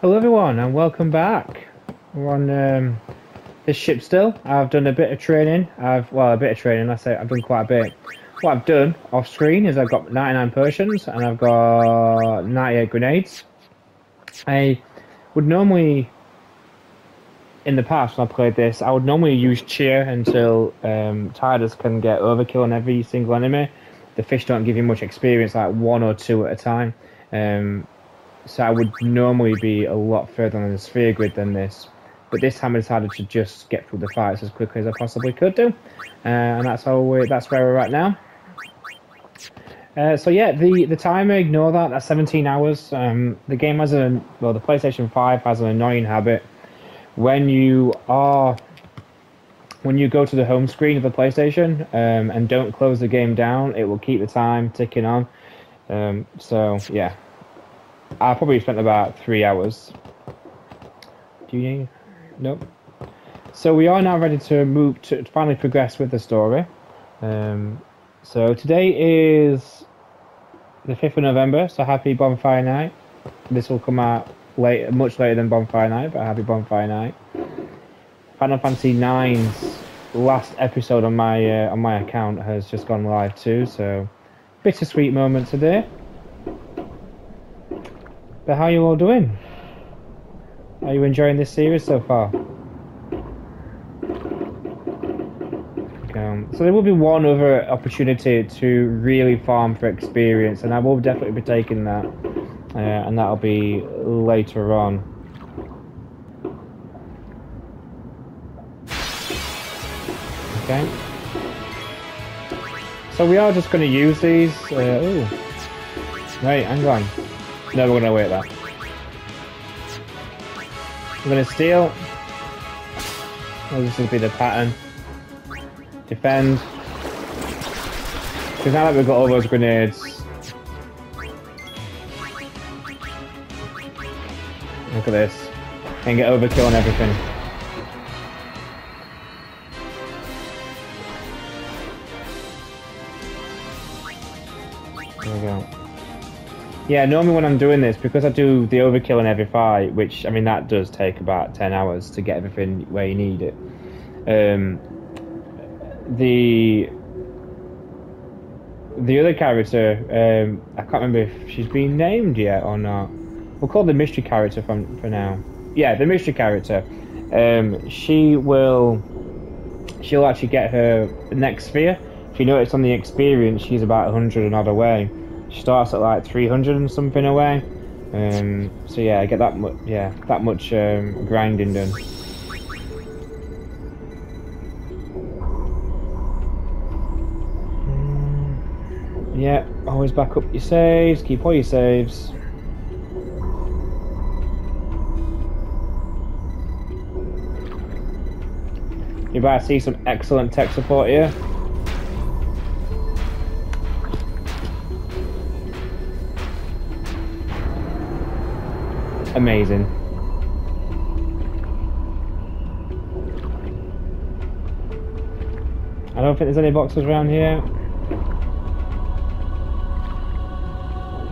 Hello everyone and welcome back. We're on um, this ship still. I've done a bit of training. I've well a bit of training. I say I've done quite a bit. What I've done off screen is I've got 99 potions and I've got 98 grenades. I would normally, in the past when I played this, I would normally use cheer until um, Tidus can get overkill on every single enemy. The fish don't give you much experience, like one or two at a time. Um, so I would normally be a lot further on the sphere grid than this. But this time I decided to just get through the fights as quickly as I possibly could do, uh, and that's how we that's where we're at now. Uh, so yeah, the the timer ignore that. That's 17 hours. Um, the game has a well, the PlayStation 5 has an annoying habit when you are when you go to the home screen of the PlayStation um, and don't close the game down, it will keep the time ticking on. Um, so yeah, I probably spent about three hours. Do you? Nope. So we are now ready to move to finally progress with the story. Um, so today is the 5th of November, so happy Bonfire Night. This will come out late, much later than Bonfire Night, but happy Bonfire Night. Final Fantasy IX's last episode on my uh, on my account has just gone live too, so bittersweet moment today. But how are you all doing? Are you enjoying this series so far? Um, so there will be one other opportunity to really farm for experience, and I will definitely be taking that, uh, and that'll be later on. Okay. So we are just going to use these. Uh, ooh. Right, hang on. No, we're going to wait that. We're going to steal. This will be the pattern. Defend. Because now that we've got all those grenades. Look at this. And get overkill on everything. There we go. Yeah, normally when I'm doing this, because I do the overkill in every fight, which, I mean, that does take about 10 hours to get everything where you need it. Um, the the other character, um, I can't remember if she's been named yet or not. We'll call the mystery character from for now. Yeah, the mystery character. Um, she will. She'll actually get her next sphere. If you notice on the experience, she's about 100 and odd away. Starts at like 300 and something away. Um, so yeah, I get that much. Yeah, that much um, grinding done. Yeah, always back up your saves, keep all your saves. You better see some excellent tech support here. Amazing. I don't think there's any boxes around here.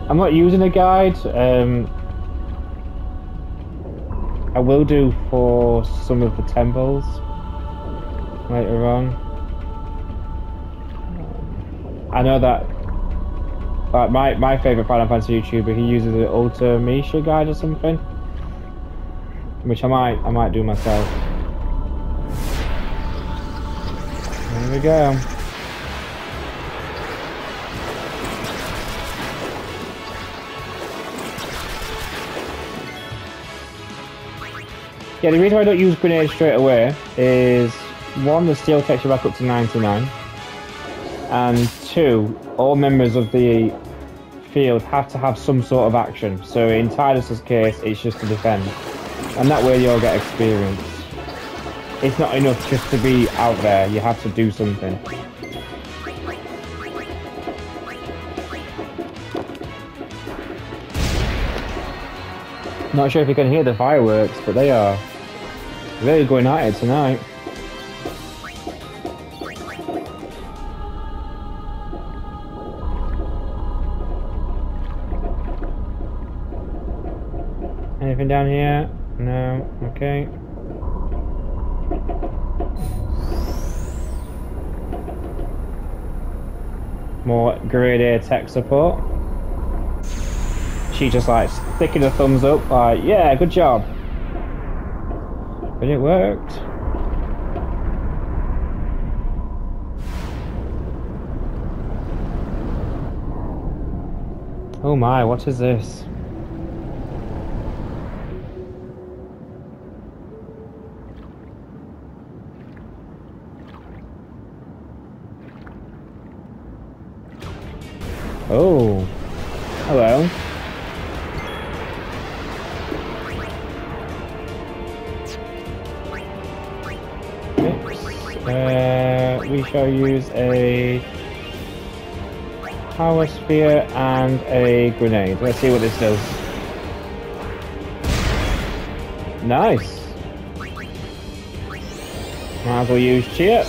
I'm not using a guide. Um, I will do for some of the temples later on. I know that like my, my favourite Final Fantasy YouTuber, he uses an Ultra Misha guide or something. Which I might I might do myself. There we go. Yeah, the reason why I don't use grenades straight away is one, the steal takes you back up to 99, and two, all members of the have to have some sort of action. So in Tidus's case, it's just to defend, and that way you'll get experience. It's not enough just to be out there, you have to do something. Not sure if you can hear the fireworks, but they are really going at it tonight. Anything down here? No. Okay. More grade A tech support. She just like sticking a thumbs up, like, yeah, good job. But it worked. Oh my, what is this? Oh, hello. Uh, we shall use a power sphere and a grenade. Let's see what this does. Nice. Might as well use cheer.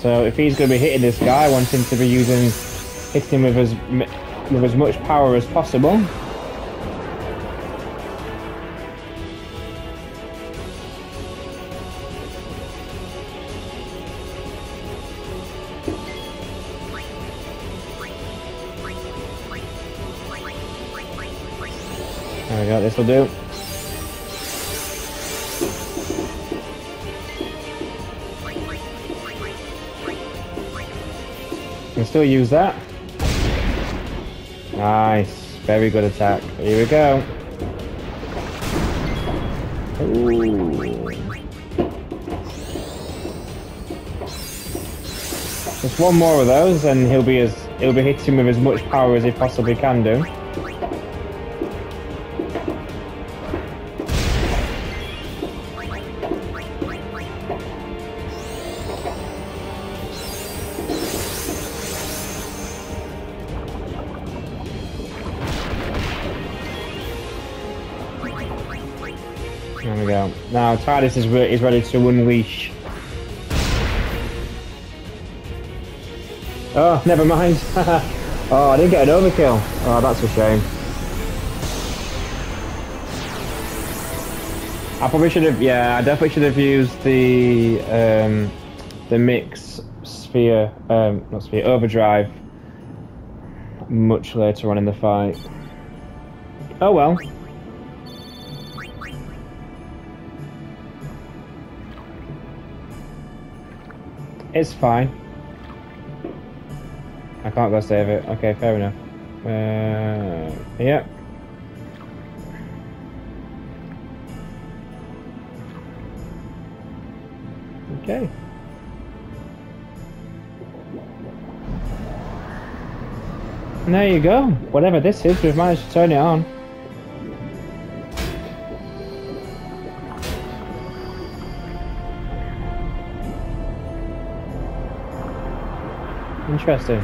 So if he's going to be hitting this guy, I want him to be using, hitting him with as, with as much power as possible. There we go, this will do. Still use that. Nice. Very good attack. Here we go. Ooh. Just one more of those and he'll be as he'll be hitting him with as much power as he possibly can do. Go. Now Tidus is, re is ready to unleash. Oh, never mind. oh, I didn't get an overkill. Oh, that's a shame. I probably should have, yeah, I definitely should have used the um, the mix sphere, um, not sphere, overdrive much later on in the fight. Oh well. It's fine. I can't go save it. Okay, fair enough. Uh, yeah. Okay. And there you go. Whatever this is, we've managed to turn it on. Interesting.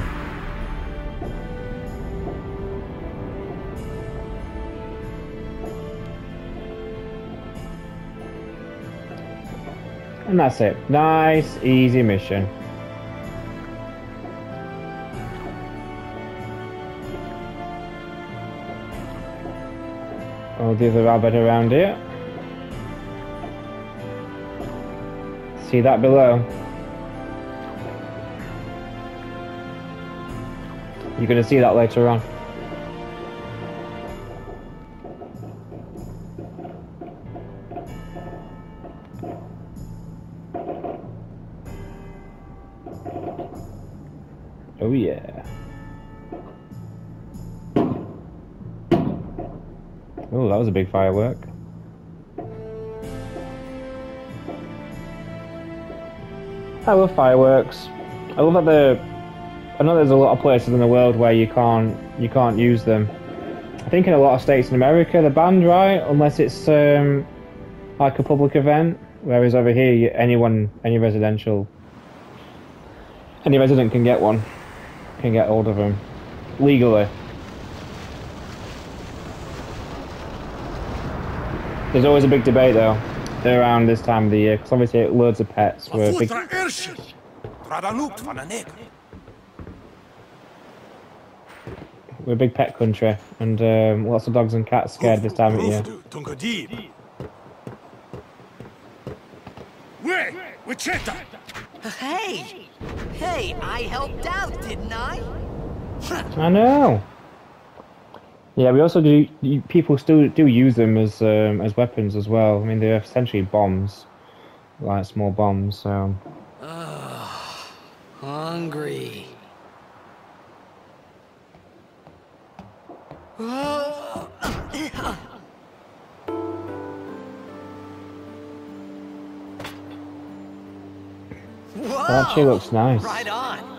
And that's it. Nice, easy mission. All the other rabbit around here. See that below? You're going to see that later on. Oh yeah. Oh, that was a big firework. I love fireworks. I love that the I know there's a lot of places in the world where you can't you can't use them. I think in a lot of states in America they're banned, right? Unless it's um, like a public event. Whereas over here, anyone, any residential, any resident can get one, can get hold of them legally. There's always a big debate though around this time of the year because obviously loads of pets were big. We're a big pet country, and um, lots of dogs and cats scared this time of year. Hey! Hey, I helped out, didn't I? I know. Yeah, we also do. People still do use them as um, as weapons as well. I mean, they're essentially bombs, like small bombs. So. Ugh, hungry. That actually looks nice. Right on.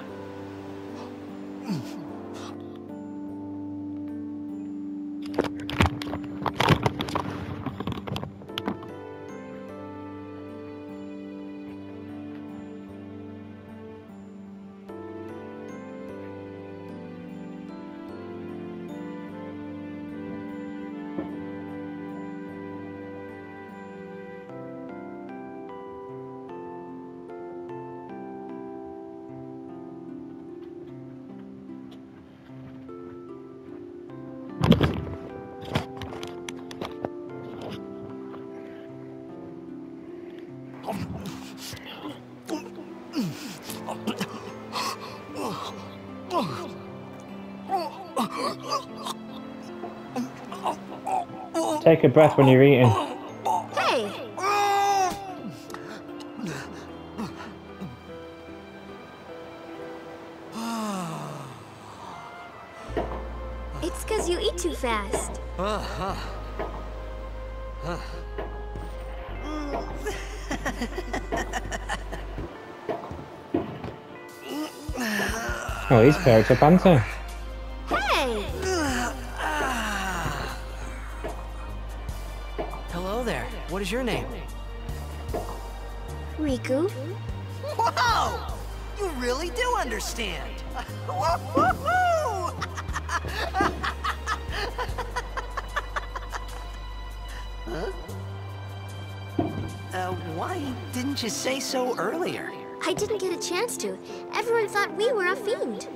Take a breath when you're eating. Hey! It's because you eat too fast. Oh, he's perked up, hasn't is your name? Rikku? Whoa! You really do understand. Huh? Uh, why didn't you say so earlier? I didn't get a chance to. Everyone thought we were a fiend.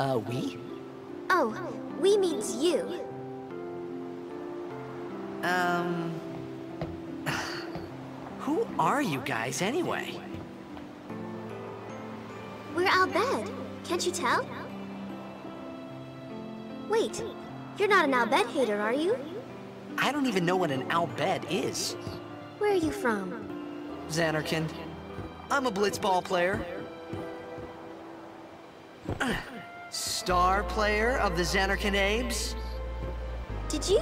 Uh, we? Oh, we means you. Are you guys anyway? We're Al Bhed. Can't you tell? Wait, you're not an Al Bhed hater, are you? I don't even know what an Al Bhed is. Where are you from? Zanarkand. I'm a blitzball player. Star player of the Zanarkand Abes. Did you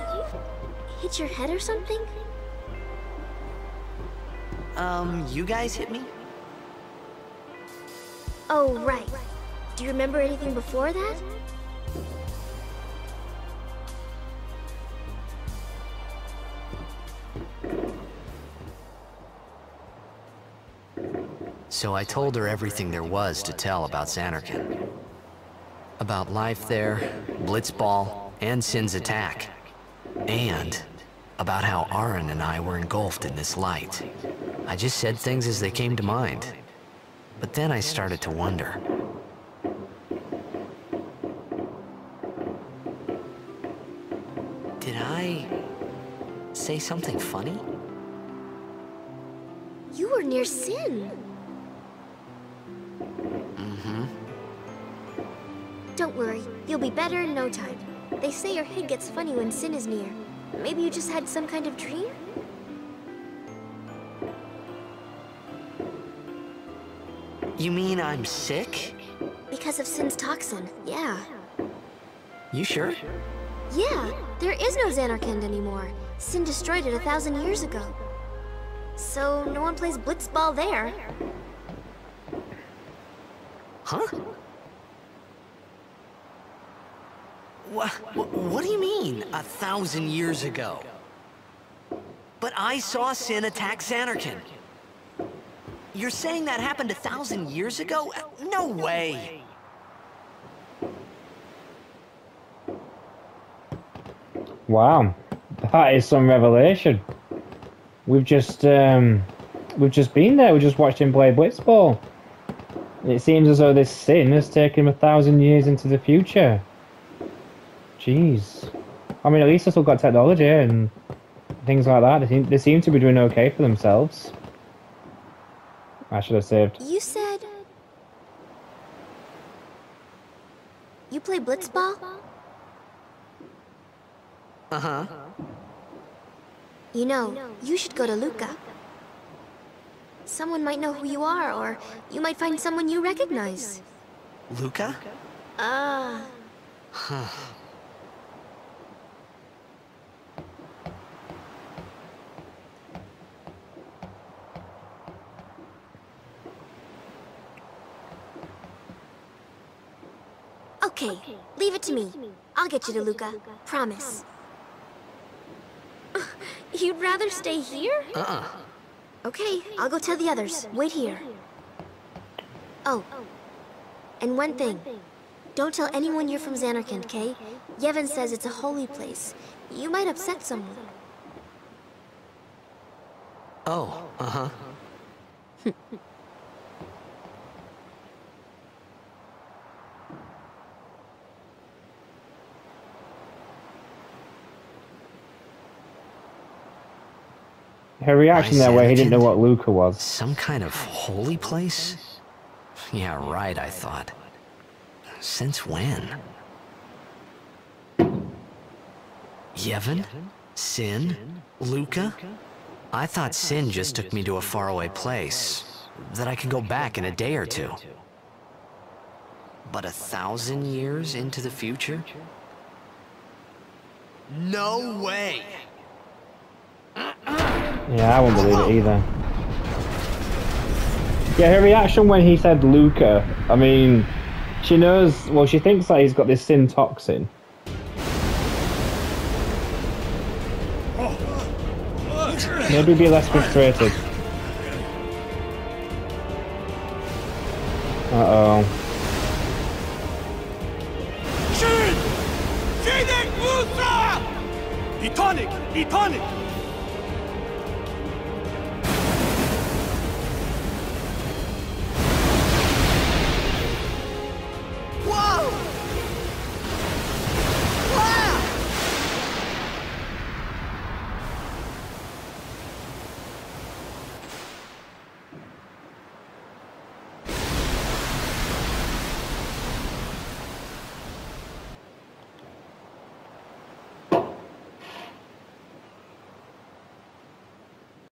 hit your head or something? Um, you guys hit me? Oh, right. Do you remember anything before that? So I told her everything there was to tell about Zanarkand. About life there, Blitzball, and Sin's attack. And about how Auron and I were engulfed in this light. I just said things as they came to mind. But then I started to wonder. Did I say something funny? You were near Sin. Mm-hmm. Don't worry, you'll be better in no time. They say your head gets funny when Sin is near. Maybe you just had some kind of dream? You mean I'm sick? Because of Sin's toxin, yeah. You sure? Yeah, there is no Zanarkand anymore. Sin destroyed it a thousand years ago. So no one plays blitzball there. Huh? What, what do you mean, a thousand years ago? But I saw Sin attack Zanarkand. You're saying that happened a thousand years ago? No way! Wow, that is some revelation. We've just um, we've just been there. We just watched him play blitzball. It seems as though this sin has taken him a thousand years into the future. Jeez. I mean, at least they've still got technology and things like that. They they seem to be doing okay for themselves. I should have saved. You said... You play blitzball? Uh-huh. You know, you should go to Luca. Someone might know who you are, or you might find someone you recognize. Luca? Ah. Okay, leave it to me. I'll get you to Luca. Promise. You'd rather stay here? Uh-uh. Okay, I'll go tell the others. Wait here. Oh. And one thing. Don't tell anyone you're from Zanarkand, okay? Yevon says it's a holy place. You might upset someone. Oh, uh-huh. Her reaction there where he didn't know what Luca was. Some kind of holy place? Yeah, right, I thought. Since when? Yevon? Sin? Luca? I thought Sin just took me to a faraway place. That I could go back in a day or two. But a thousand years into the future? No way! Uh-uh. Yeah, I won't believe it either. Yeah, her reaction when he said Luca, I mean, she knows, well, she thinks that he's got this sin toxin. Maybe be less frustrated. Uh-oh. Schön! Sinek Musa!